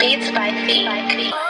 Beats by Feet.